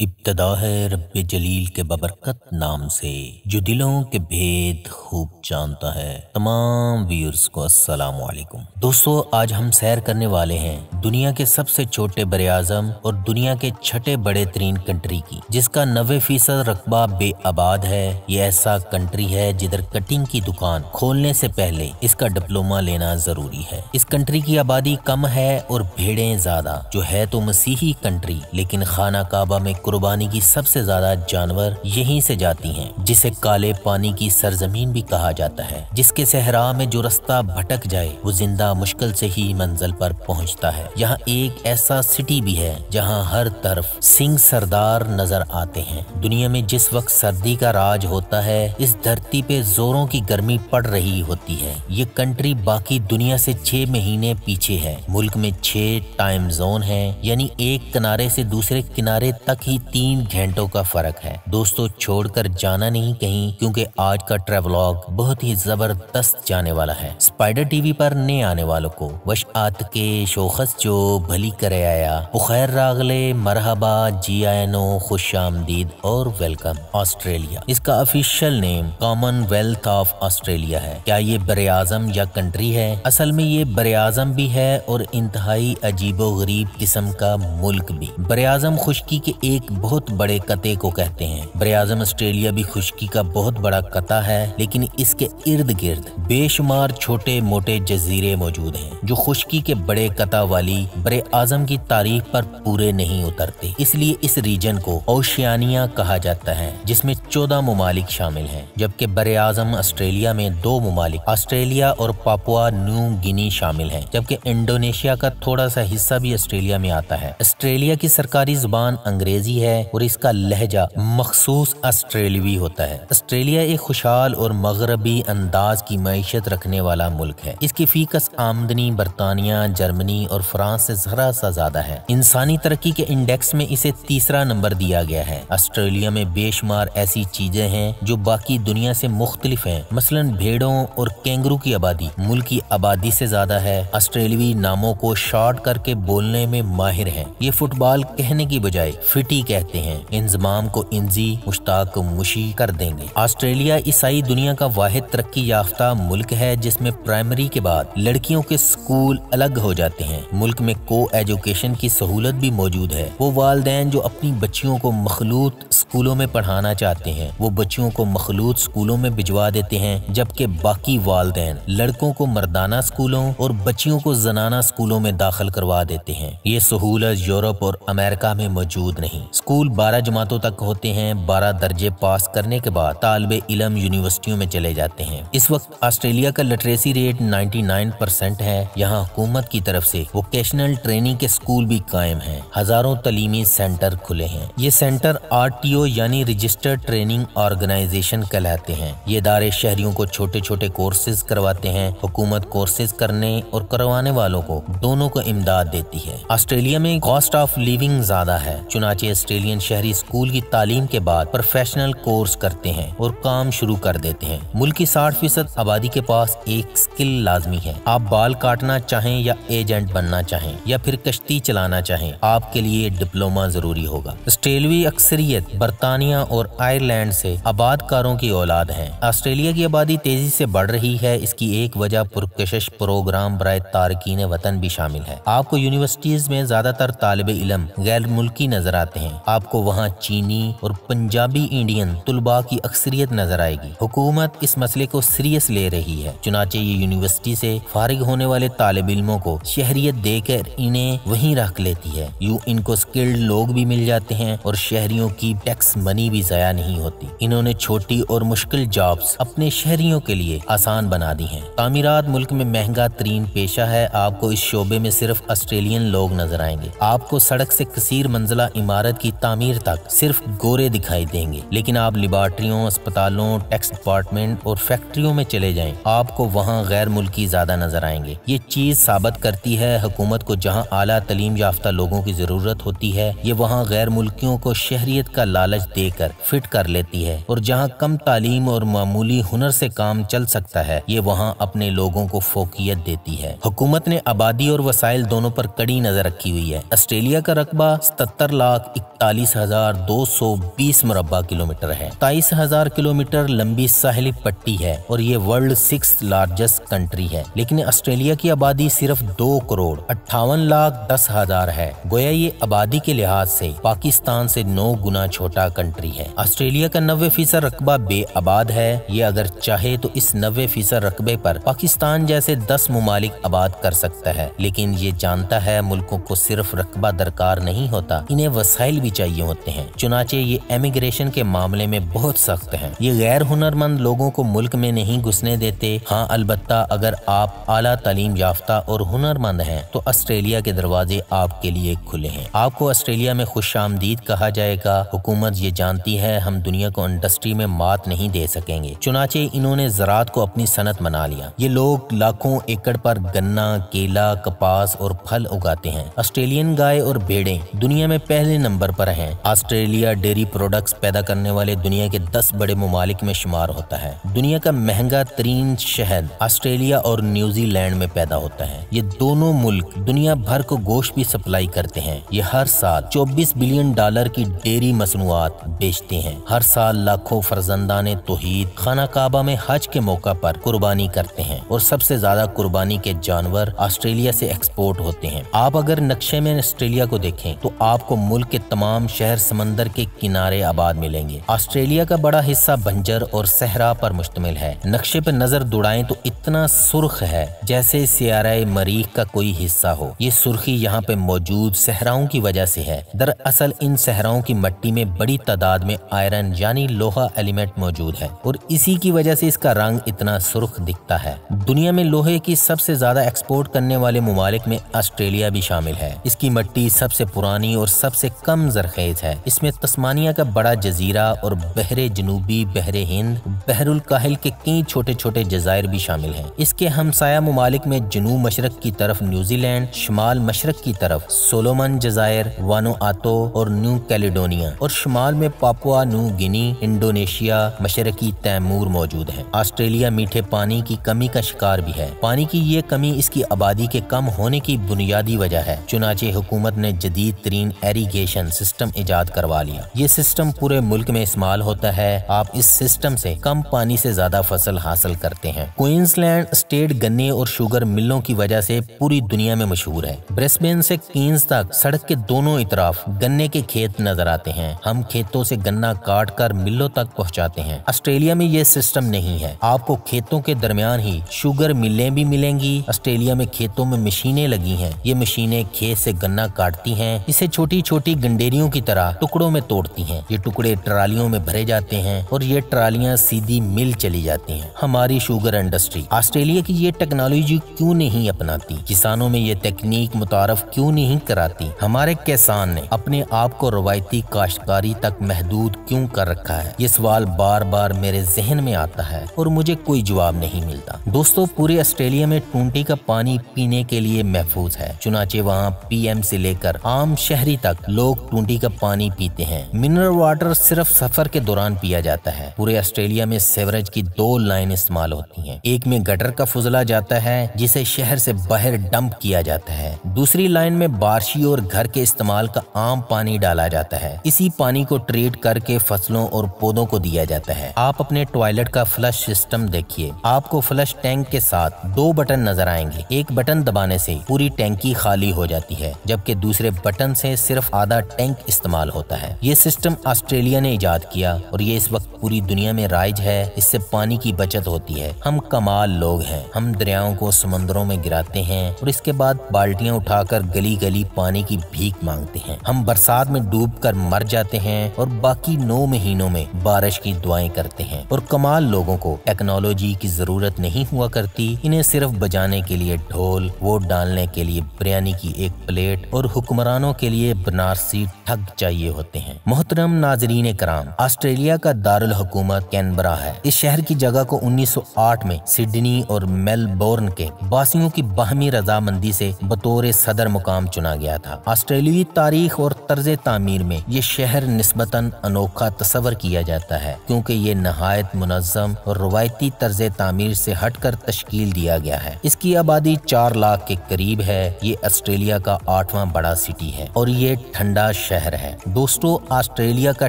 इब्तदा है रब जलील के बबरकत नाम से, जो दिलों के भेद खूब जानता है। तमाम व्यूअर्स को अस्सलाम वालेकुम दोस्तों, आज हम सैर करने वाले हैं दुनिया के सबसे छोटे बर आज़म और दुनिया के छठे बड़े तरीन कंट्री की, जिसका नबे फ़ीसद रकबा बेआबाद है। ये ऐसा कंट्री है जिधर कटिंग की दुकान खोलने से पहले इसका डिप्लोमा लेना ज़रूरी है। इस कंट्री की आबादी कम है और भेड़े ज़्यादा, जो है तो मसीही कंट्री, लेकिन खाना काबा में कुर्बानी की सबसे ज़्यादा जानवर यहीं से जाती हैं, जिसे काले पानी की सरजमीन भी कहा जाता है। जिसके सहरा में जो रास्ता भटक जाए, वो ज़िंदा मुश्किल से ही मंजिल पर पहुँचता है। यहाँ एक ऐसा सिटी भी है, जहाँ हर तरफ़ सिंह सरदार नज़र आते हैं। दुनिया में जिस वक्त सर्दी का राज होता है, इस धरती पे जोरों की गर्मी पड़ रही होती है। ये कंट्री बाकी दुनिया से छह महीने पीछे है। मुल्क में छह टाइम जोन है, यानी एक किनारे से दूसरे किनारे तक ही तीन घंटों का फ़र्क है। दोस्तों, छोड़कर जाना नहीं कहीं, क्योंकि आज का ट्रेवलॉग बहुत ही ज़बरदस्त जाने वाला है। स्पाइडर टीवी पर नए आने वालों को, वश आत के शोखस जो भली करे आया। बुखैर रागले, मरहबा जी आयनो खुश आमदीद और वेलकम ऑस्ट्रेलिया इसका official name Commonwealth of Australia है। क्या ये बर आज़म या कंट्री है? असल में ये बर आज़म भी है और इंतहाई अजीबो गरीब किस्म का मुल्क भी। बर आज़म खुशकी के एक बहुत बड़े कते को कहते हैं। बरआजम ऑस्ट्रेलिया भी खुशकी का बहुत बड़ा कता है, लेकिन इसके इर्द गिर्द बेशुमार छोटे मोटे जजीरे मौजूद हैं, जो खुशकी के बड़े कता वाली बर आज़म की तारीख पर पूरे नहीं उतरते। इसलिए इस रीजन को ओशियानिया कहा जाता है, जिसमें चौदह ममालिक शामिल हैं, जबकि बर आज़म ऑस्ट्रेलिया में दो ममालिक, ऑस्ट्रेलिया और पापुआ न्यू गिनी शामिल हैं, जबकि इंडोनेशिया का थोड़ा सा हिस्सा भी ऑस्ट्रेलिया में आता है। ऑस्ट्रेलिया की सरकारी ज़ुबान अंग्रेज़ी अंग्रेज़ी है और इसका लहजा मखसूस ऑस्ट्रेलवी होता है। ऑस्ट्रेलिया एक खुशहाल और मगरबी अंदाज की मीशत रखने वाला मुल्क है। इसकी फीकस आमदनी बरतानिया, जर्मनी और फ्रांस से जरा सा ज़्यादा है। इंसानी तरक्की के इंडेक्स में इसे तीसरा नंबर दिया गया है। ऑस्ट्रेलिया में बेशुमार ऐसी चीज़ें हैं जो बाकी दुनिया से मुख्तलिफ़ है। मसलन भेड़ों और कैंगरू की आबादी। मुल्क की आबादी से ज़्यादा है। ऑस्ट्रेलवी नामों को शॉर्ट करके बोलने में माहिर है। ये फुटबॉल कहने की बजाय फिट मिट्टी कहते हैं, इंजमाम को इंजी मुश्ताक को मुशी कर देंगे। ऑस्ट्रेलिया ईसाई दुनिया का वाहिद तरक्की याफ्ता मुल्क है, जिसमें प्राइमरी के बाद लड़कियों के स्कूल अलग हो जाते हैं। मुल्क में को एजुकेशन की सहूलत भी मौजूद है। वो वालदेन जो अपनी बच्चियों को मखलूत स्कूलों में पढ़ाना चाहते हैं, वो बच्चियों को मखलूत स्कूलों में भिजवा देते हैं, जबकि बाकी वालदेन लड़कों को मर्दाना स्कूलों और बच्चियों को जनाना स्कूलों में दाखिल करवा देते हैं। ये सहूलत यूरोप और अमेरिका में मौजूद नहीं। स्कूल बारह जमातों तक होते हैं, बारह दर्जे पास करने के बाद तालब इलम यूनिवर्सिटियों में चले जाते हैं। इस वक्त ऑस्ट्रेलिया का लिटरेसी रेट 99 परसेंट है। यहाँ हुकूमत की तरफ़ से वोकेशनल ट्रेनिंग के स्कूल भी कायम हैं। हज़ारों तलीमी सेंटर खुले हैं। ये सेंटर आर टी ओ यानी रजिस्टर्ड ट्रेनिंग ऑर्गेनाइजेशन कहलाते हैं। ये इदारे शहरियों को छोटे छोटे कोर्सेज करवाते हैं। हुकूमत कोर्सेज करने और करवाने वालों को दोनों को इमदाद देती है। ऑस्ट्रेलिया में कॉस्ट ऑफ़ लिविंग ज़्यादा है, चुनाचे ऑस्ट्रेलियन शहरी स्कूल की तालीम के बाद प्रोफेशनल कोर्स करते हैं और काम शुरू कर देते हैं। मुल्क की साठ फ़ीसद आबादी के पास एक स्किल लाजमी है। आप बाल काटना चाहें या एजेंट बनना चाहें या फिर कश्ती चलाना चाहें, आपके लिए डिप्लोमा ज़रूरी होगा। ऑस्ट्रेलवी अक्सरियत बरतानिया और आयरलैंड से आबादकारों की औलाद है। ऑस्ट्रेलिया की आबादी तेज़ी से बढ़ रही है। इसकी एक वजह पुरकशिश प्रोग्राम बर तारकिन वतन भी शामिल है। आपको यूनिवर्सिटीज में ज़्यादातर तालब इलम गैर मुल्की नज़र आते हैं। आपको वहाँ चीनी और पंजाबी इंडियन तुलबा की अक्सरियत नज़र आएगी। हुकूमत इस मसले को सीरियस ले रही है। चुनाचे ये यूनिवर्सिटी से फारिग होने वाले तालब इलमों को शहरियत देकर इन्हें वहीं रख लेती है। यूँ इनको स्किल्ड लोग भी मिल जाते हैं और शहरियों की टैक्स मनी भी जया नहीं होती। इन्होंने छोटी और मुश्किल जॉब्स अपने शहरियों के लिए आसान बना दी हैं। तामीरात मुल्क में महँगा तरीन पेशा है। आपको इस शोबे में सिर्फ़ ऑस्ट्रेलियन लोग नज़र आएँगे। आपको सड़क से कसीर मंजिला इमारत की तामीर तक सिर्फ़ गोरे दिखाई देंगे। लेकिन आप लिबार्ट्रियों अस्पतालों टैक्स डिपार्टमेंट और फैक्ट्रियों में चले जाएँ, आपको वहाँ गैर मुल्की ज़्यादा नज़र आएँगे। ये चीज़ साबित करती है हुकूमत को जहाँ आला तलीम याफ्ता लोगों की ज़रूरत होती है, ये वहाँ गैर मुल्कियों को शहरियत का लालच देकर फिट कर लेती है। और जहाँ कम तालीम और मामूली हुनर से काम चल सकता है, ये वहाँ अपने लोगों को फोकियत देती है। हुकूमत ने आबादी और वसाइल दोनों पर कड़ी नज़र रखी हुई है। ऑस्ट्रेलिया का रकबा सत्तर लाख इकतालीस हज़ार दो सौ बीस मुरबा किलोमीटर है। तेईस हज़ार किलोमीटर लंबी साहली पट्टी है और ये वर्ल्ड सिक्स लार्जेस्ट कंट्री है। लेकिन ऑस्ट्रेलिया की आबादी सिर्फ़ दो करोड़, अट्ठावन लाख दस हज़ार है। गोया ये आबादी के लिहाज से पाकिस्तान से नौ गुना छोटा कंट्री है। ऑस्ट्रेलिया का नब्बे फ़ीसद रकबा बेआबाद है। ये अगर चाहे तो इस नब्बे फ़ीसद रकबे पर पाकिस्तान जैसे दस ममालिक आबाद कर सकता है। लेकिन ये जानता है मुल्कों को सिर्फ़ रकबा दरकार नहीं होता, इन्हें वसाइल भी चाहिए होते हैं। चुनाचे ये एमिग्रेशन के मामले में बहुत सख्त है। ये गैर हुनरमंद लोगों को मुल्क में नहीं घुसने देते। हाँ अलबत्ता अगर आप आला तलीम याफ्ता और हुनरमंद हैं तो ऑस्ट्रेलिया के दरवाजे आपके लिए खुले हैं। आपको ऑस्ट्रेलिया में खुश आमदीद कहा जाएगा, हुकूमत ये जानती है, हम दुनिया को इंडस्ट्री में मात नहीं दे सकेंगे। चुनाचे इन्होंने ज़रात को अपनी सनत बना लिया। ये लोग लाखों एकड़ पर गन्ना, केला, कपास और फल उगाते हैं। ऑस्ट्रेलियन गाय और भेड़े दुनिया में पहले नंबर पर हैं। ऑस्ट्रेलिया डेयरी प्रोडक्ट्स पैदा करने वाले दुनिया के दस बड़े ममालिक में शुमार होता है। दुनिया का महँगा तरीन शहद ऑस्ट्रेलिया और न्यूजीलैंड में पैदा होता है। ये दोनों मुल्क दुनिया भर को गोश्त भी सप्लाई करते हैं। ये हर साल 24 बिलियन डॉलर की डेयरी मसनूआत बेचते हैं। हर साल लाखों फर्जंदान तोहीद, खाना काबा में हज के मौका पर कुर्बानी करते हैं और सबसे ज़्यादा कुर्बानी के जानवर ऑस्ट्रेलिया से एक्सपोर्ट होते हैं। आप अगर नक्शे में ऑस्ट्रेलिया को देखें तो आपको मुल्क के तमाम शहर समंदर के किनारे आबाद मिलेंगे। ऑस्ट्रेलिया का बड़ा हिस्सा बंजर और सहरा पर मुश्तमिल है। नक्शे पर नज़र दुड़ाएँ तो इतना सुर्ख है जैसे सियारा मरीख का कोई हिस्सा हो। ये सुर्खी यहाँ पे मौजूद सहराओं की वजह से है। दरअसल इन सहराओं की मट्टी में बड़ी तादाद में आयरन यानी लोहा एलिमेंट मौजूद है और इसी की वजह से इसका रंग इतना सुर्ख दिखता है। दुनिया में लोहे की सबसे ज़्यादा एक्सपोर्ट करने वाले ममालिक में ऑस्ट्रेलिया भी शामिल है। इसकी मट्टी सबसे पुरानी और सबसे कम जरखेज है। इसमें तस्मानिया का बड़ा जजीरा और बहरे जनूबी, बहरे हिंद, बहरुल काहिल के कई छोटे छोटे जजायर भी शामिल हैं। इसके हमसाया ममालिक में जनूब मशरक की तरफ़ न्यूजीलैंड, शुमाल मशरक की तरफ़ सोलोमन जजायर, वानो आतो और न्यू कैलिडोनिया और शुमाल में पापुआ न्यू गिनी, इंडोनेशिया, मशरकी तैमूर मौजूद है। ऑस्ट्रेलिया मीठे पानी की कमी का शिकार भी है। पानी की ये कमी इसकी आबादी के कम होने की बुनियादी वजह है। चुनाचे हुकूमत ने जदीद तरीन एरीगेशन सिस्टम ईजाद करवा लिया। ये सिस्टम पूरे मुल्क में इस्तेमाल होता है। आप इस सिस्टम से कम पानी से ज़्यादा फ़सल हासिल करते हैं। क्वींसलैंड स्टेट गन्ने और शुगर मिलों की वजह से पूरी दुनिया में मशहूर है। ब्रेसबेन से कीन्स तक सड़क के दोनों इतराफ गन्ने के खेत नज़र आते हैं। हम खेतों से गन्ना काट कर मिलों तक पहुँचाते हैं। ऑस्ट्रेलिया में ये सिस्टम नहीं है। आपको खेतों के दरमियान ही शुगर मिलें भी मिलेंगी। ऑस्ट्रेलिया में खेतों में मशीनें लगी हैं। ये मशीनें खेत से गन्ना काटती हैं। इसे छोटी छोटी गंडेरियों की तरह टुकड़ों में तोड़ती हैं। ये टुकड़े ट्रालियों में भरे जाते हैं और ये ट्रालियाँ सीधी मिल चली जाती हैं। हमारी शुगर इंडस्ट्री, ऑस्ट्रेलिया की ये टेक्नोलॉजी क्यों नहीं अपनाती? किसानों में ये तकनीक मुतारफ क्यों नहीं कराती? हमारे किसान ने अपने आप को रवायती काश्तकारी तक महदूद क्यों कर रखा है? ये सवाल बार बार मेरे जहन में आता है और मुझे कोई जवाब नहीं मिलता। दोस्तों, पूरे ऑस्ट्रेलिया में टूंटी का पानी पीने के लिए महफूज है। चुनाचे वहाँ पीएम से लेकर आम शहरी तक लोग टूंटी का पानी पीते हैं। मिनरल वाटर सिर्फ़ सफ़र के दौरान पिया जाता है। पूरे ऑस्ट्रेलिया में सेवरेज की दो लाइन इस्तेमाल होती है। एक में गटर का फुजला जाता है, जिसे शहर से बाहर डंप किया जाता है। दूसरी लाइन में बारिशी और घर के इस्तेमाल का आम पानी डाला जाता है। इसी पानी को ट्रीट करके फ़सलों और पौधों को दिया जाता है। आप अपने टॉयलेट का फ्लश सिस्टम देखिए। आपको फ्लश टैंक के साथ दो बटन नज़र आएँगे। एक बटन दबाने से पूरी टैंकी खाली हो जाती है, जबकि दूसरे बटन से सिर्फ़ आधा टैंक इस्तेमाल होता है। ये सिस्टम ऑस्ट्रेलिया ने इजाद किया और ये इस वक्त पूरी दुनिया में राइज है। इससे पानी की बचत होती है। हम कमाल लोग हैं। हम दरियाओं को समंदरों में गिराते हैं और इसके बाद बाल्टियाँ उठाकर गली गली पानी की भीख मांगते हैं। हम बरसात में डूब कर मर जाते हैं और बाकी नौ महीनों में बारिश की दुआएँ करते हैं। और कमाल लोगों को टेक्नोलॉजी की ज़रूरत नहीं हुआ करती। इन्हें सिर्फ़ बजाने के लिए ढोल, वोट डालने के लिए बिरयानी की एक प्लेट और हुक्मरानों के लिए बनारसी ठग चाहिए होते हैं। मोहतरम नाजरीन कराम, ऑस्ट्रेलिया का दारुल हुकूमत कैनबरा है। इस शहर की जगह को 1908 में सिडनी और मेलबोर्न के बासियों की बाहमी रजामंदी से बतौर सदर मुकाम चुना गया था। ऑस्ट्रेलियाई तारीख और तर्ज तामीर में ये शहर नस्बता अनोखा तस्वर किया जाता है, क्योंकि ये नहायत मुनज़म और रवायती तर्ज तामीर से हट कर तश्कील दिया गया है। इसकी आबादी चार लाख के करीब है। ये ऑस्ट्रेलिया का आठवां बड़ा सिटी है और ये ठंडा शहर है। दोस्तों, ऑस्ट्रेलिया का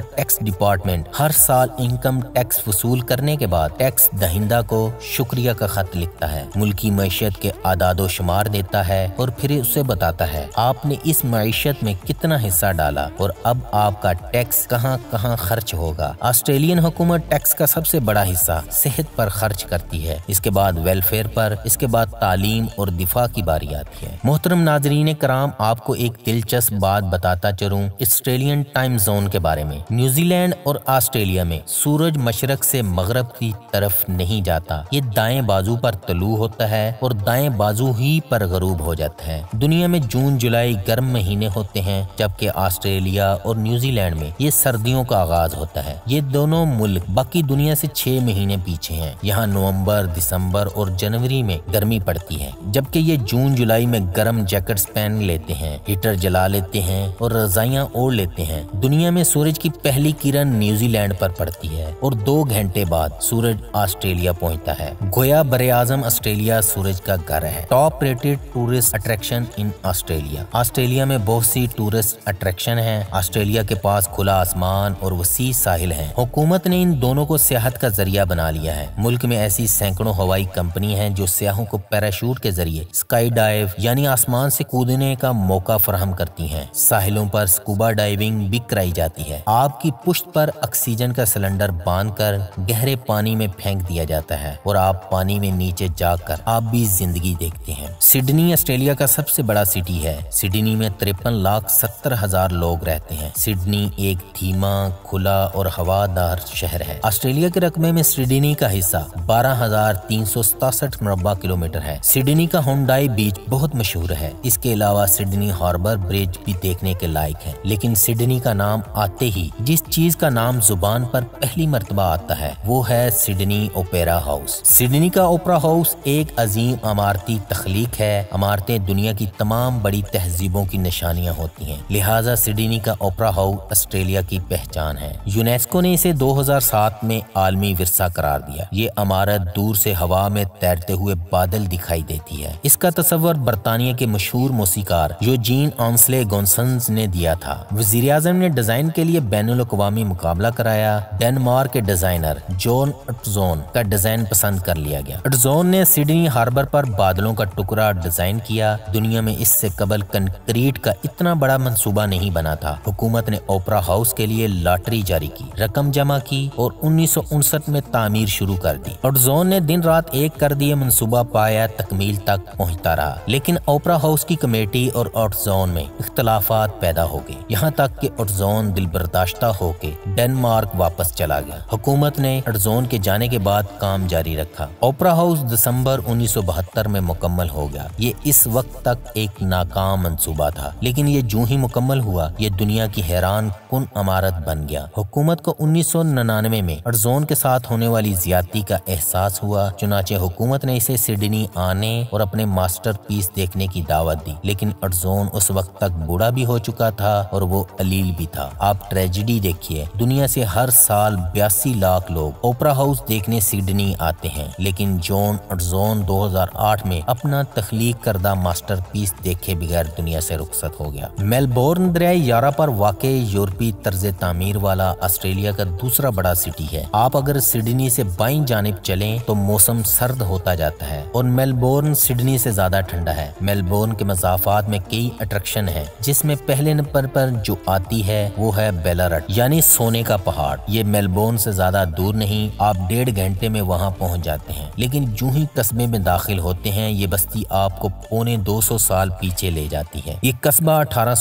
टैक्स डिपार्टमेंट हर साल इनकम टैक्स वसूल करने के बाद टैक्स दहिंदा को शुक्रिया का खत लिखता है। मुल्की मीशत के आदादो शुमार देता है और फिर उसे बताता है, आपने इस मीशत में कितना हिस्सा डाला और अब आपका टैक्स कहाँ कहाँ खर्च होगा? ऑस्ट्रेलियन हुकूमत टैक्स का सबसे बड़ा हिस्सा सेहत पर खर्च करती है। इसके बाद वेलफेयर पर, इसके बाद तालीम और दिफा की बारी आती है। मोहतरम नाजरीन कराम आपको एक दिलचस्प बात बताता चलूँ। ऑस्ट्रेलियन टाइम जोन के बारे में। न्यूजीलैंड और ऑस्ट्रेलिया में सूरज मशरक से मगरब की तरफ़ नहीं जाता। ये दाएँ बाजू पर तलू होता है और दाएँ बाजू ही पर गरूब हो जाता है। दुनिया में जून, जुलाई गर्म महीने होते हैं, जबकि ऑस्ट्रेलिया और न्यूजीलैंड में ये सर्दियों का आगाज़ होता है। ये दोनों मुल्क बाकी दुनिया से छह महीने पीछे हैं। यहाँ नवंबर, दिसंबर और जनवरी में गर्मी पड़ती है। जबकि ये जून, जुलाई में गर्म जैकेट्स पहन लेते हैं, हीटर जला लेते हैं और रजाइयाँ ओढ़ लेते हैं। दुनिया में सूरज की पहली किरण न्यूजीलैंड पर पड़ती है और दो घंटे बाद सूरज ऑस्ट्रेलिया पहुँचता है। गोया बर आज़म ऑस्ट्रेलिया सूरज का घर है। Top rated tourist attraction in Australia. Australia में बहुत सी टूरिस्ट अट्रैक्शन है। ऑस्ट्रेलिया के पास खुला आसमान और वसी साहिल है। हुकूमत ने इन दोनों को सियाहत का ज़रिया बना लिया है। मुल्क में ऐसी सैकड़ों हवाई कंपनी है जो सियाहों को पैराशूट के ज़रिए स्काई डाइव यानी आसमान से कूदने का मौका फराहम करती है। साहिलों पर स्कूबा डाइविंग भी कराई जाती है। आपकी पुश्त पर ऑक्सीजन का सिलेंडर बाँध कर गहरे पानी में फेंक दिया जाता है और आप पानी में नीचे जाकर आप भी ज़िंदगी देखते हैं। सिडनी, ऑस्ट्रेलिया का सबसे बड़ा सिटी है। सिडनी में तिरपन लाख सत्तर हज़ार लोग रहते हैं। सिडनी एक धीमा, खुला और हवादार शहर है। ऑस्ट्रेलिया के रकबे में सिडनी का हिस्सा बारह हज़ार तीन सौ सतासठ मुरबा किलोमीटर है। सिडनी का होंडाई बीच बहुत मशहूर है। इसके अलावा सिडनी हार्बर ब्रिज भी देखने के लायक है। लेकिन सिडनी का नाम आते ही, जिस चीज़ का नाम ज़ुबान पर पहली मरतबा आता है, वो है सिडनी ओपेरा हाउस। सिडनी का ओपरा हाउस एक अजीम अमारती तखलीक है। अमारतें दुनिया की तमाम बड़ी तहजीबों की निशानियाँ होती हैं। लिहाजा सिडनी का ओपरा हाउस ऑस्ट्रेलिया की पहचान है। यूनेस्को ने इसे 2007 में आलमी विरसा करार दिया। ये अमारत दूर से हवा में तैरते हुए बादल दिखाई देती है। इसका तस्वर बरतानिया के मशहूर मौसीकार, यूजीन ऑन्सले गोन्सन्स ने दिया था। वज़ीर आज़म ने डिज़ाइन के लिए बैन अवी मुकाबला कराया। डेनमार्क के डिज़ाइनर जॉन अटजोन का डिज़ाइन पसंद कर लिया गया। अटजोन ने सिडनी हार्बर पर बादलों का टुकड़ा डिज़ाइन किया। दुनिया में इससे कबल कंक्रीट का इतना बड़ा मंसूबा नहीं बना था। हुकूमत ने ओपरा हाउस के लिए लॉटरी जारी की, रकम जमा की और उन्नीस में तामीर शुरू कर दी। अटजोन ने दिन रात एक कर दिए मनसूबा पाया, तकमील तक पहुँचता रहा। लेकिन ओपरा हाउस की कमेटी और अटजोन में इख्तलाफात पैदा हो गए यहाँ तक कि अटजोन दिल बर्दाश्ता होके डेनमार्क वापस चला गया। हुकूमत ने अटजोन के जाने के बाद काम जारी रखा। ओपरा हाउस दिसंबर 1972 में मुकम्मल हो गया। ये इस वक्त तक एक नाकाम मंसूबा था। लेकिन ये जो ही मुकम्मल हुआ, ये दुनिया की हैरान कुन अमारत बन गया। हुकूमत को उन्नीस में अटजोन के साथ होने वाली ज्यादती का एहसास हुआ। चुनाचे हुकूमत ने इसे सिडनी आने और अपने मास्टर पीस देखने की दावत दी। लेकिन अटजोन उस वक्त तक बूढ़ा भी हो चुका था। और वो अलील भी था। आप ट्रेजिडी देखिए। दुनिया से हर साल बयासी लाख लोग ओपरा हाउस देखने सिडनी आते हैं। लेकिन जॉन अटजोन 2008 में अपना तख्लीक करदा मास्टर पीस देखे बगैर दुनिया से रुखसत हो गया। मेलबोर्न दरिया यारा पर वाक़ यूरोपी तर्ज तामीर वाला ऑस्ट्रेलिया का दूसरा बड़ा सिटी है। आप अगर सिडनी से बाई जानब चले तो मौसम सर्द होता जाता है और मेलबोर्न सिडनी से ज़्यादा ठंडा है। मेलबोर्न के मजाफात में कई अट्रैक्शन है, जिसमें पहले नंबर पर जो आती है, वो है बेलारट, यानी सोने का पहाड़। ये मेलबोर्न से ज़्यादा दूर नहीं, आप डेढ़ घंटे में वहाँ पहुँच जाते हैं। लेकिन जो ही कस्बे में दाखिल होते हैं, ये बस्ती आपको पौने 200 साल पीछे ले जाती है। ये कस्बा अठारह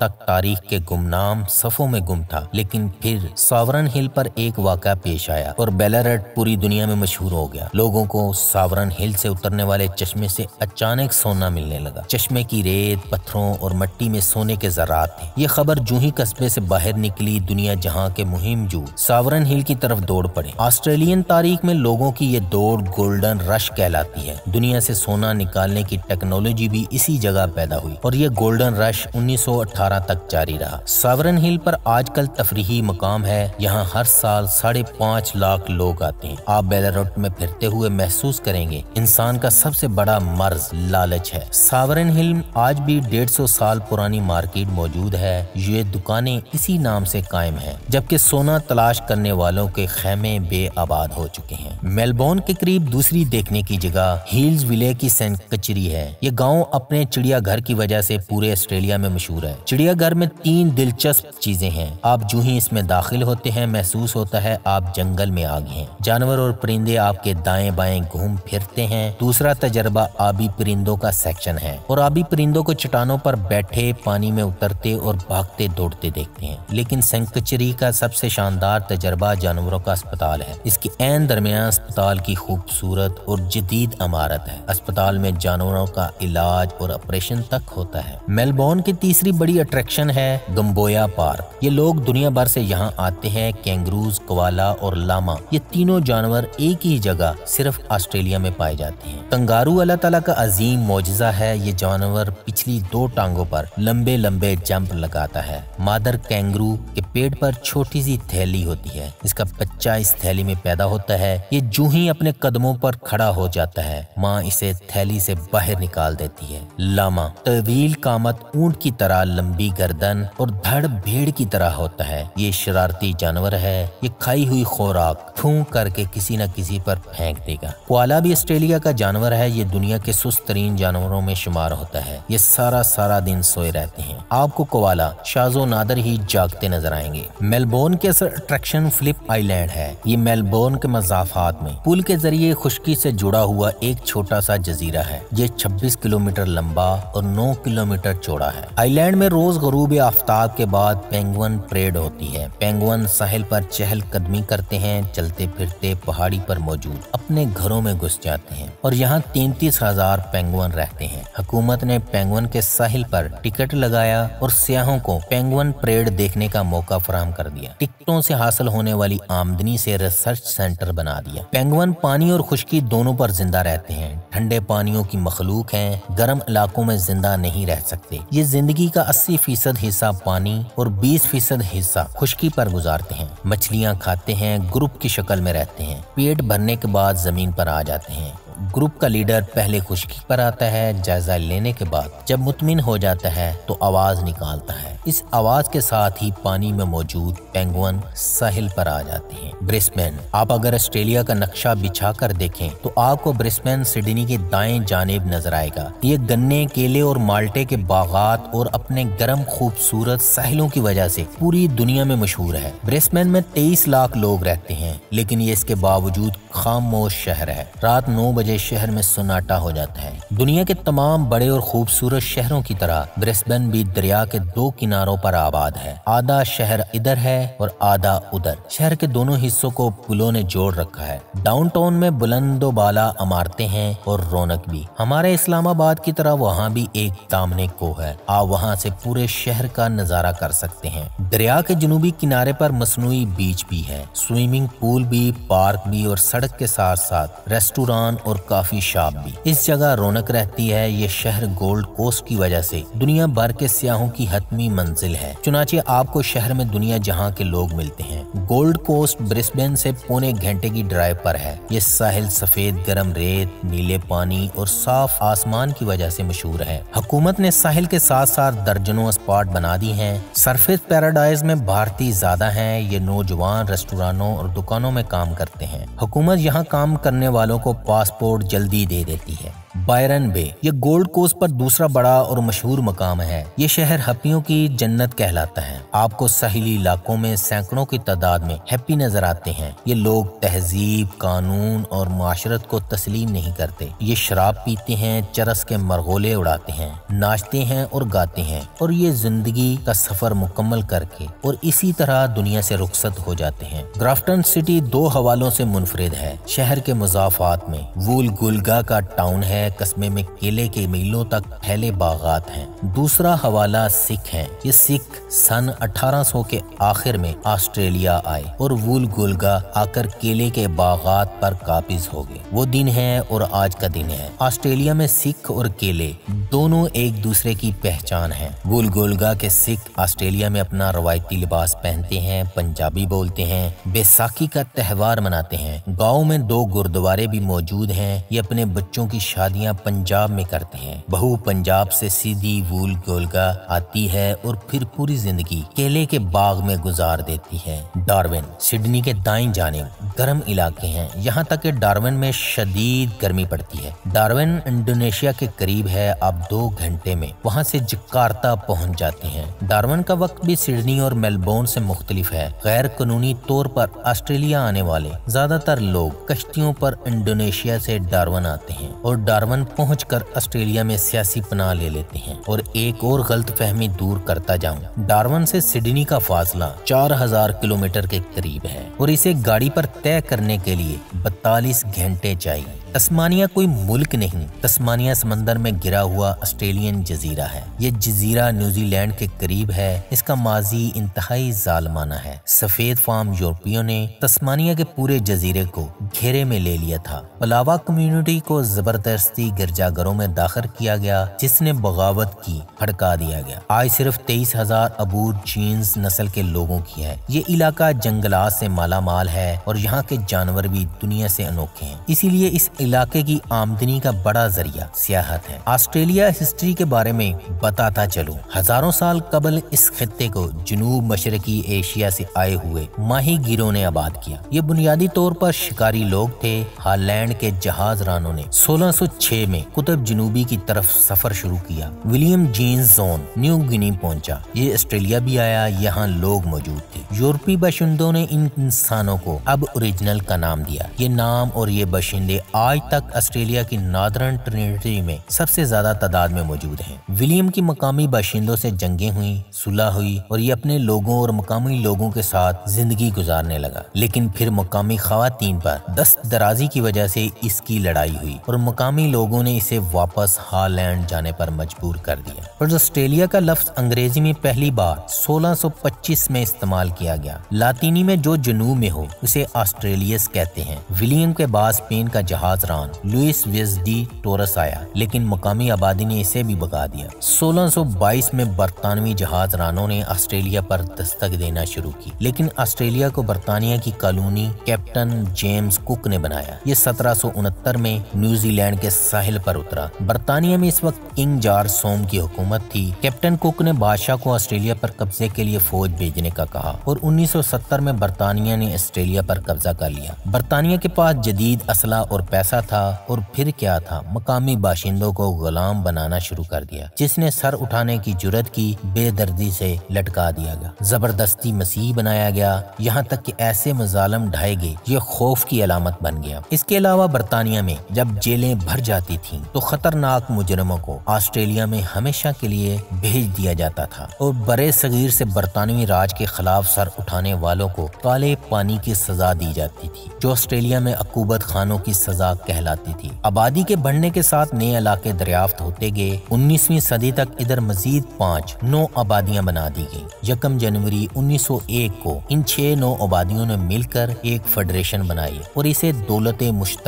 तक तारीख के गुमनाम सफों में गुम था, लेकिन फिर सावरन हिल पर एक वाक़ा पेश आया और बेलारट पूरी दुनिया में मशहूर हो गया। लोगों को सावरन हिल से उतरने वाले चश्मे से अचानक सोना मिलने लगा। चश्मे की रेत, पत्थरों और मट्टी में सोने के जरात थे। ये खबर जू ही कस्बे से बाहर निकली, दुनिया जहाँ के मुहिम जू सावरन हिल की तरफ़ दौड़ पड़े। ऑस्ट्रेलियन तारीख में लोगों की ये दौड़ गोल्डन रश कहलाती है। दुनिया से सोना निकालने की टेक्नोलॉजी भी इसी जगह पैदा हुई और ये गोल्डन रश 1918 तक जारी रहा। सावरन हिल पर आजकल तफरीही मकाम है। यहाँ हर साल साढ़े पाँच लाख लोग आते हैं। आप बेलारोट में फिरते हुए महसूस करेंगे, इंसान का सबसे बड़ा मर्ज लालच है। सावरन हिल आज भी डेढ़ सौ साल पुरानी मार्केट मौजूद है, ये दुकानें इसी नाम से कायम है, जबकि सोना तलाश करने वालों के खेमे बेआबाद हो चुके हैं। मेलबोर्न के करीब दूसरी देखने की जगह हील्स विले की सेंट कचरी है। ये गाँव अपने चिड़ियाघर की वजह से पूरे ऑस्ट्रेलिया में मशहूर है। चिड़ियाघर में तीन दिलचस्प चीज़ें हैं। आप जो ही इसमें दाखिल होते हैं, महसूस होता है आप जंगल में आ गए हैं। जानवर और परिंदे आपके दाएँ बाएँ घूम फिरते हैं। दूसरा तजर्बा आबी परिंदों का सेक्शन है। और आबी परिंदों को चटानों पर बैठे पानी में उतरते और भागते दौड़ते देखते हैं। लेकिन सेंकचरी का सबसे शानदार तजर्बा जानवरों का अस्पताल है। इसके एन दरमियान अस्पताल की खूबसूरत और जदीद इमारत है। अस्पताल में जानवरों का इलाज और ऑपरेशन तक होता है। मेलबोर्न की तीसरी बड़ी अट्रैक्शन है गम्बोया पार्क। ये लोग दुनिया भर से यहाँ आते हैं, कैंगरूज कवाला और लामा। ये तीनों जानवर एक ही जगह सिर्फ़ ऑस्ट्रेलिया में पाए जाते हैं। कंगारू अल्लाह तला का अजीम मुआजा है। ये जानवर पिछली दो टांगों पर लंबे लंबे जंप लगाता है। मादर कैंगरू के पेट पर छोटी सी थैली होती है। इसका बच्चा इस थैली में पैदा होता है। ये जू ही अपने कदमों पर खड़ा हो जाता है। माँ इसे थैली से बाहर निकाल देती है। लामा तवील कामत ऊँट की तरह लंबी गर्दन और धड़ भेड़ की तरह होता है। ये शरारती जानवर है। ये खाई हुई खुराक फूक करके किसी न किसी पर फेंक देगा। कोआला भी ऑस्ट्रेलिया का जानवर है। ये दुनिया के सुस्त तरीन जानवरों में शुमार होता है। ये सारा सारा दिन सोए रहते हैं। आपको कोवाला शाजो नादर ही जागते नज़र आएँगे। मेलबोर्न के असर अट्रैक्शन फ्लिप आइलैंड है। ये मेलबोर्न के मजाफात में पुल के ज़रिए खुश्की से जुड़ा हुआ एक छोटा सा जजीरा है। ये 26 किलोमीटर लंबा और 9 किलोमीटर चौड़ा है। आइलैंड में रोज गरूब आफ्ताब के बाद पेंगुइन परेड होती है। पेंगुइन साहिल पर चहल कदमी करते हैं, चलते फिरते पहाड़ी पर मौजूद अपने घरों में घुस जाते हैं और यहाँ तैतीस हज़ार पेंगुइन रहते हैं। हुकूमत ने पेंगुइन के साहिल पर टिकट लगाया और सियाहों को पेंगुइन परेड देखने का मौका फराम कर दिया। टिकटों से हासिल होने वाली आमदनी से रिसर्च सेंटर बना दिया। पेंगुइन पानी और खुश्की दोनों पर ज़िंदा रहते हैं। ठंडे पानियों की मखलूक हैं। गर्म इलाकों में ज़िंदा नहीं रह सकते। ये ज़िंदगी का 80 फ़ीसद हिस्सा पानी और 20 फ़ीसद हिस्सा खुश्की पर गुजारते हैं। मछलियाँ खाते हैं, ग्रुप की शक्ल में रहते हैं। पेट भरने के बाद ज़मीन पर आ जाते हैं। ग्रुप का लीडर पहले खुशकी पर आता है, जायजा लेने के बाद जब मुतमिन हो जाता है तो आवाज़ निकालता है। इस आवाज़ के साथ ही पानी में मौजूद पेंगुइन साहिल पर आ जाते हैं। ब्रिस्बेन, आप अगर ऑस्ट्रेलिया का नक्शा बिछा कर देखें तो आपको ब्रिस्बेन सिडनी के दाएँ जानेब नज़र आएगा। ये गन्ने, केले और माल्टे के बागात और अपने गर्म खूबसूरत साहिलों की वजह से पूरी दुनिया में मशहूर है। ब्रिस्बेन में तेईस लाख लोग रहते हैं, लेकिन ये इसके बावजूद खामोश शहर है। रात नौ बजे शहर में सन्नाटा हो जाता है। दुनिया के तमाम बड़े और खूबसूरत शहरों की तरह, ब्रिस्बेन भी दरिया के दो किनारों पर आबाद है। आधा शहर इधर है और आधा उधर। शहर के दोनों हिस्सों को पुलों ने जोड़ रखा है। डाउनटाउन में बुलंदो बाला इमारतें हैं और रौनक भी। हमारे इस्लामाबाद की तरह वहाँ भी एक दामने को है। आप वहाँ से पूरे शहर का नज़ारा कर सकते हैं। दरिया के जनूबी किनारे पर मसनू बीच भी है। स्विमिंग पूल भी, पार्क भी और सड़क के साथ साथ रेस्टोरेंट और काफ़ी शॉप भी। इस जगह रौनक रहती है, ये शहर गोल्ड कोस्ट की वजह से। दुनिया भर के सियाहों की हतमी मंजिल है। चुनाचे आपको शहर में दुनिया जहाँ के लोग मिलते हैं। गोल्ड कोस्ट ब्रिस्बेन से पौने घंटे की ड्राइव पर है। ये साहिल सफ़ेद, गर्म रेत, नीले पानी और साफ़ आसमान की वजह से मशहूर है। हुकूमत ने साहिल के साथ साथ दर्जनों स्पॉट बना दी है। सरफेस पैराडाइज में भारतीय ज़्यादा है, ये नौजवान रेस्टोरेंटों और दुकानों में काम करते हैं। हुकूमत यहाँ काम करने वालों को पासपोर्ट जल्दी दे देती है। Byron Bay. ये गोल्ड कोस्ट पर दूसरा बड़ा और मशहूर मकाम है। ये शहर हप्पियों की जन्नत कहलाता है। आपको सहेली इलाकों में सैकड़ों की तादाद में हैप्पी नज़र आते हैं। ये लोग तहजीब, कानून और माशरत को तस्लीम नहीं करते। ये शराब पीते हैं, चरस के मरगोले उड़ाते हैं, नाचते हैं और गाते हैं। और ये ज़िंदगी का सफ़र मुकम्मल करके और इसी तरह दुनिया से रुखसत हो जाते हैं। ग्राफ्टन सिटी दो हवालों से मुनफरद है। शहर के मुजाफात में वूल गुलगा का टाउन है। है, कस्बे में केले के मीलों तक फैले बागात हैं। दूसरा हवाला सिख है। ये सिख सन 1800 के आखिर में ऑस्ट्रेलिया आए और वूल गुलगा आकर केले के बागात पर काबिज हो गए। वो दिन है और आज का दिन है। ऑस्ट्रेलिया में सिख और केले दोनों एक दूसरे की पहचान है। वूल गोलगा के सिख ऑस्ट्रेलिया में अपना रवायती लिबास पहनते हैं, पंजाबी बोलते हैं, बैसाखी का त्यौहार मनाते हैं। गाँव में दो गुरुद्वारे भी मौजूद हैं। ये अपने बच्चों की शादियाँ पंजाब में करते हैं। बहू पंजाब से सीधी वूल गोलगा आती है और फिर पूरी ज़िंदगी केले के बाग में गुजार देती है। डार्विन, सिडनी के दाई जाने गर्म इलाके हैं। यहाँ तक कि डार्विन में शदीद गर्मी पड़ती है। डार्विन इंडोनेशिया के करीब है, आप दो घंटे में वहाँ से जकार्ता पहुँच जाते हैं। डार्विन का वक्त भी सिडनी और मेलबोर्न से मुख्तलिफ़ है। गैर कानूनी तौर पर ऑस्ट्रेलिया आने वाले ज़्यादातर लोग कश्तियों पर इंडोनेशिया से डार्वन आते हैं और डार्वन पहुंचकर ऑस्ट्रेलिया में सियासी पनाह ले लेते हैं और एक और गलत फहमी दूर करता जाऊँ। डार्वन से सिडनी का फासला 4000 किलोमीटर के करीब है और इसे गाड़ी पर तय करने के लिए बतालीस घंटे चाहिए। तस्मानिया कोई मुल्क नहीं, तस्मानिया समंदर में गिरा हुआ ऑस्ट्रेलियन जजीरा है। ये जजीरा न्यूजीलैंड के करीब है, इसका माजी इंतहाई जालमाना है। सफ़ेद फार्म यूरोपियों ने तस्मानिया के पूरे जजीरे को घेरे में ले लिया था। पलावा कम्युनिटी को ज़बरदस्ती गिरजाघरों में दाखिल किया गया, जिसने बगावत की हड़का दिया गया। आज सिर्फ़ तेईस हज़ार अबूर जीन्स नस्ल के लोगों की है। ये इलाका जंगलात से माला माल है और यहाँ के जानवर भी दुनिया से अनोखे हैं। इसीलिए इस इलाके की आमदनी का बड़ा ज़रिया, सियाहत है। ऑस्ट्रेलिया हिस्ट्री के बारे में बताता चलूँ। हज़ारों साल कबल इस खत्ते को जनूब मशरकी एशिया से आए हुए माही गिरों ने आबाद किया। ये बुनियादी तौर पर शिकारी लोग थे। हालैंड के जहाज़ रानों ने 1606 में कुतुब जनूबी की तरफ़ सफ़र शुरू किया। William jeans zone, New Guinea पहुँचा। ये ऑस्ट्रेलिया भी आया। यहाँ लोग मौजूद थे। यूरोपी बाशिंदों ने इन इंसानों को अब ओरिजिनल का नाम दिया। ये नाम और ये बाशिंदे आज तक ऑस्ट्रेलिया की नॉर्दर्न ट्रिनिटी में सबसे ज़्यादा तादाद में मौजूद हैं। विलियम की मकामी बाशिंदों से जंगे हुई, सुलह हुई और ये अपने लोगों और मकामी लोगों के साथ ज़िंदगी गुजारने लगा। लेकिन फिर मकामी खातन पर दस्त दराजी की वजह से इसकी लड़ाई हुई और मकामी लोगों ने इसे वापस हालैंड जाने पर मजबूर कर दिया। पर ऑस्ट्रेलिया का लफ्ज अंग्रेज़ी में पहली बार 1625 में इस्तेमाल किया गया, लातीनी में जो जनूब में हो, उसे ऑस्ट्रेलियस कहते हैं। विलियम के बाद स्पेन का जहाज़ रान लुइस वेस डी टोरस आया, लेकिन मकामी आबादी ने इसे भी भगा दिया। 1622 में बरतानवी जहाज़ रानों ने ऑस्ट्रेलिया पर दस्तक देना शुरू की, लेकिन ऑस्ट्रेलिया को बरतानिया की कॉलोनी कैप्टन जेम्स कुक ने बनाया। ये सत्रह में न्यूजीलैंड के साहिल पर उतरा। बरतानिया में इस वक्त किंग जॉर्ज सोम की हुकूमत थी। कैप्टन कुक ने बादशाह को ऑस्ट्रेलिया पर कब्जे के लिए फौज भेजने का कहा और 1970 में बरतानिया ने ऑस्ट्रेलिया पर कब्जा कर लिया। बरतानिया के पास जदीद असला और पैसा था और फिर क्या था? मकामी बाशिंदों को गुलाम बनाना शुरू कर दिया, जिसने सर उठाने की ज़रूरत की, बेदर्दी से लटका दिया गया। ज़बरदस्ती मसीह बनाया गया, यहाँ तक कि ऐसे मजालम ढाए गए, ये खौफ की अलामत बन गया। इसके अलावा बरतानिया में जब जेलें भर जाती थी तो खतरनाक मुजरमों को ऑस्ट्रेलिया में हमेशा के लिए भेज दिया जाता था। और बड़े सगीर से बरतानवी राज के खिलाफ सर उठाने वालों को काले पानी की सजा दी जाती थी, जो ऑस्ट्रेलिया में अकूबत खानों की सजा कहलाती थी। आबादी के बढ़ने के साथ नए इलाके दरियाफ्त होते गए। उन्नीसवीं सदी तक इधर मजीद पाँच नौ आबादियाँ बना दी गई यकम जनवरी 1901 को इन छह नौ आबादियों ने मिलकर एक फेडरेशन बनाई और इसे दौलत मुश्तर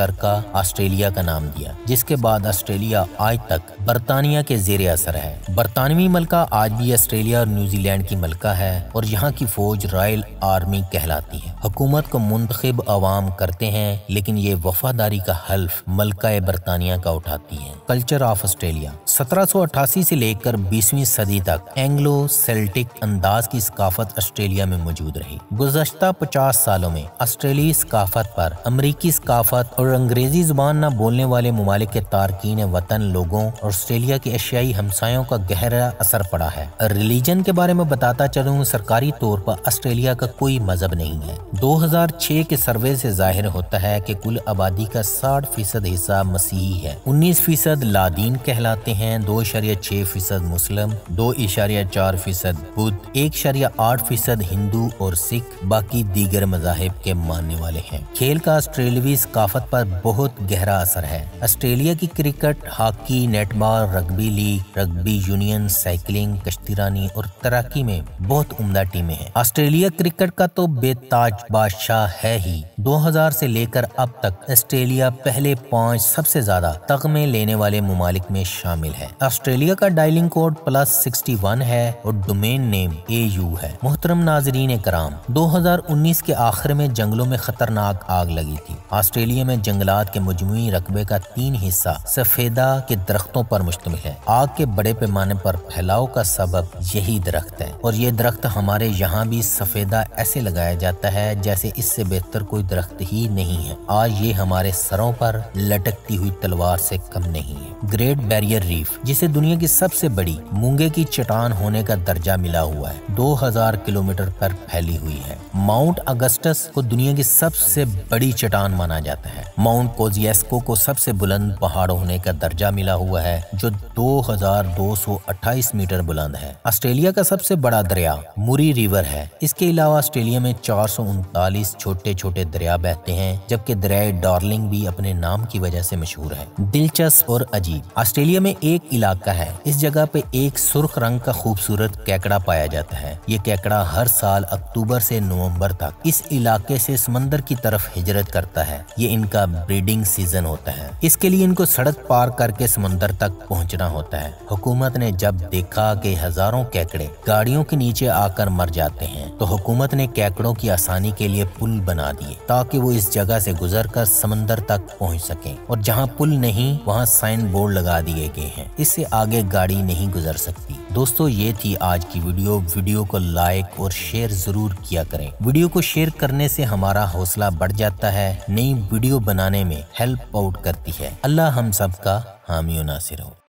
ऑस्ट्रेलिया का नाम दिया, जिसके बाद ऑस्ट्रेलिया आज तक बरतानिया के जेर असर है। बरतानवी मलका आज भी ऑस्ट्रेलिया और न्यूजीलैंड की मलका है और यहाँ की फौज रॉयल आर्मी कहलाती है। हुकूमत को मुंतखब आवाम करते हैं, लेकिन ये वफादारी का हल्फ मलका बरतानिया का उठाती है। Culture of Australia. 1788 से लेकर 20वीं सदी तक एंग्लो सेल्टिक अंदाज की सकाफत ऑस्ट्रेलिया में मौजूद रही। गुजशत 50 सालों में ऑस्ट्रेलियाई सकाफत पर अमरीकी सकाफत और अंग्रेज़ी ज़ुबान न बोलने वाले ममालिक के तारकिन वतन लोगों और ऑस्ट्रेलिया के एशियाई हमसायों का गहरा असर पड़ा है। रिलीजन के बारे में बताता चलूँ, सरकारी तौर पर ऑस्ट्रेलिया का कोई मज़हब नहीं है। 2006 के सर्वे से ज़ाहिर होता है कि कुल आबादी का 60 फ़ीसद हिस्सा मसीही है। 19 फ़ीसद लादीन कहलाते हैं, दो इशारिया छह फ़ीसद मुस्लिम, दो इशारिया चार फ़ीसद बुद्ध, एक इशारिया आठ फ़ीसद हिंदू और सिख, बाकी दीगर मजाहब के मानने वाले हैं। खेल का ऑस्ट्रेलवी सकाफत पर बहुत गहरा असर है। ऑस्ट्रेलिया की cricket, hockey, netball, rugby league, rugby union, cycling, कश्तीरानी और तैराकी में बहुत उम्दा टीमें हैं। ऑस्ट्रेलिया क्रिकेट का तो बेताज बादशाह है ही। 2000 से लेकर अब तक ऑस्ट्रेलिया पहले पाँच सबसे ज़्यादा तगमे लेने वाले ममालिक में शामिल है। ऑस्ट्रेलिया का dialing code plus sixty one है और डोमेन नेम ए यू है। मोहतरम नाजरीन कराम 2019 के आखिर में जंगलों में खतरनाक आग लगी थी। ऑस्ट्रेलिया में जंगलात के मजमू रकबे का तीन हिस्सा सफेदा के दरख्तों पर मुश्तमिल है। आग के बड़े पैमाने पर फैलाव का सबब यही दरख्त है। और ये दरख्त हमारे यहाँ भी सफेदा ऐसे लगाया जाता है जैसे इससे बेहतर कोई दरख्त ही नहीं है। आज ये हमारे सरों पर लटकती हुई तलवार से कम नहीं है। ग्रेट बैरियर रीफ जिसे दुनिया की सबसे बड़ी मूँगे की चट्टान होने का दर्जा मिला हुआ है 2000 किलोमीटर पर फैली हुई है। माउंट अगस्टस को दुनिया की सबसे बड़ी चट्टान माना जाता है। माउंट कोजियस्को को सबसे बुलंद पहाड़ होने का दर्जा मिला हुआ है, जो 2228 मीटर बुलंद है। ऑस्ट्रेलिया का सबसे बड़ा दरिया, मुरी रिवर है। इसके अलावा ऑस्ट्रेलिया में चार छोटे छोटे दरिया बहते हैं, जबकि दरिया डार्लिंग भी अपने नाम की वजह से मशहूर है। दिलचस्प और अजीब। ऑस्ट्रेलिया में एक इलाका है। इस जगह पे एक सुर्ख रंग का खूबसूरत केकड़ा पाया जाता है। ये केकड़ा हर साल अक्टूबर से नवंबर तक इस इलाके से समंदर की तरफ़ हिजरत करता है। ये इनका ब्रीडिंग सीज़न होता है। इसके लिए इनको सड़क पार करके समंदर तक पहुँचना होता है। हुकूमत ने जब देखा कि हज़ारों केकड़े गाड़ियों के नीचे आकर मर जाते हैं तो हुकूमत ने केकड़ों की आसानी के लिए पुल बना दिए, ताकि वो इस जगह से गुजर कर समंदर तक पहुँच सके। और जहाँ पुल नहीं, वहाँ साइन बोर्ड लगा दिए गए हैं। इससे आगे गाड़ी नहीं गुजर सकती। दोस्तों, ये थी आज की वीडियो। वीडियो को लाइक और शेयर ज़रूर किया करें। वीडियो को शेयर करने से हमारा हौसला बढ़ जाता है। नई वीडियो बनाने में हेल्प आउट करती है। अल्लाह हम सब का हामी नासिर हो।